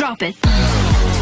Drop it.